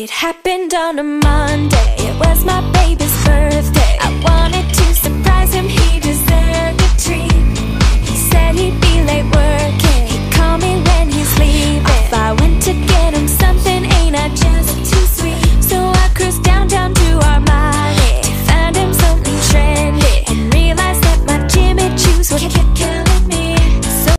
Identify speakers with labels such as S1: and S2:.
S1: It happened on a Monday, it was my birthday